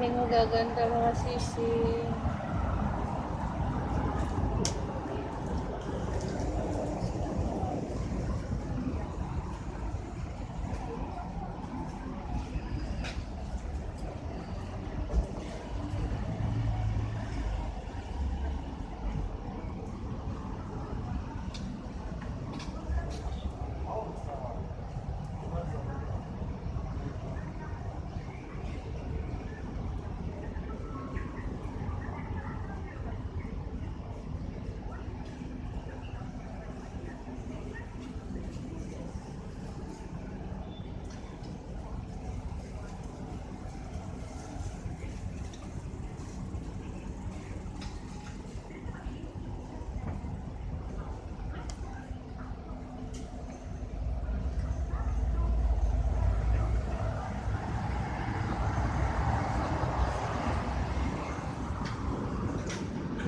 aming gagang mga.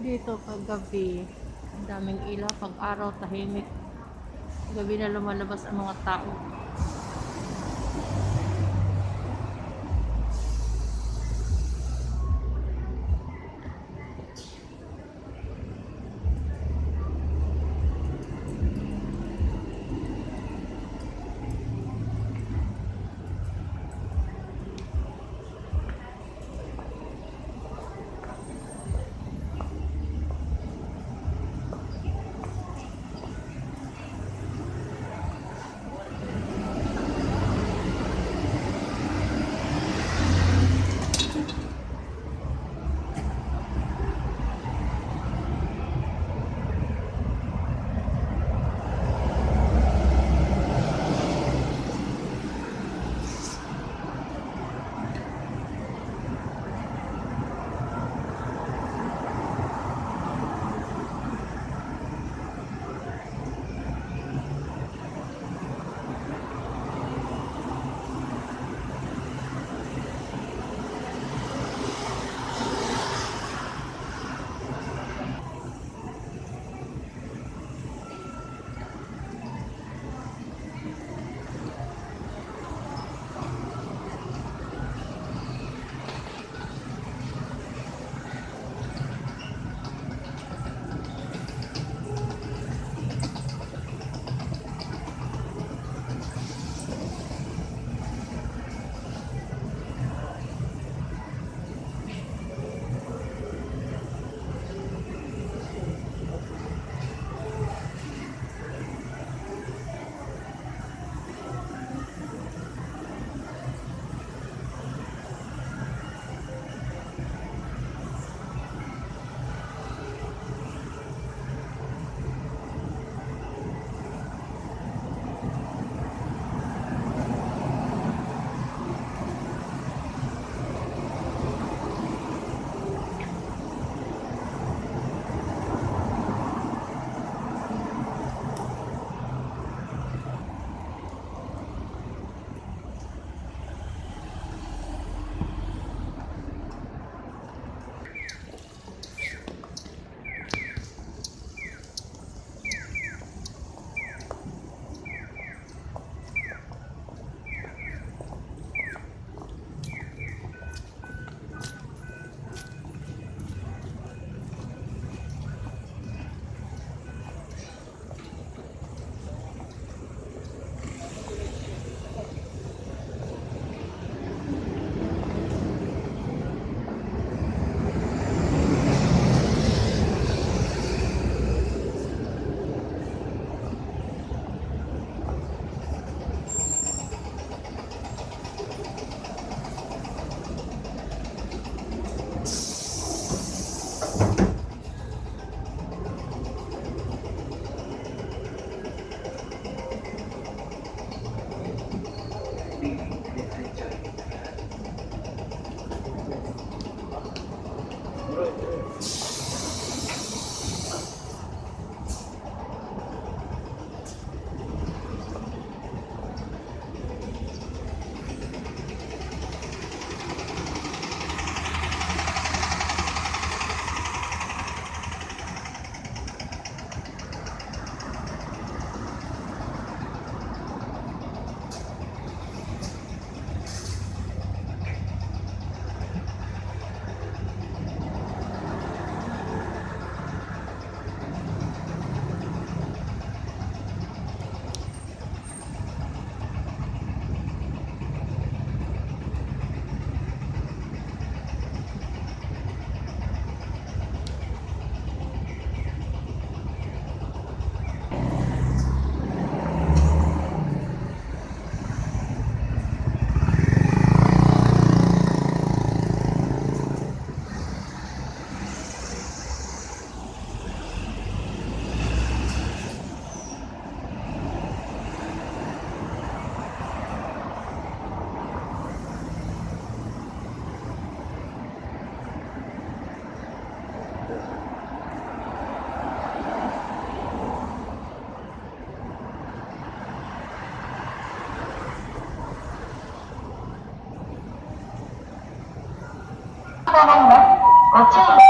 Dito pag gabi, ang daming ilaw. Pag araw, tahimik. Gabi na lumalabas ang mga tao. 하나는 거친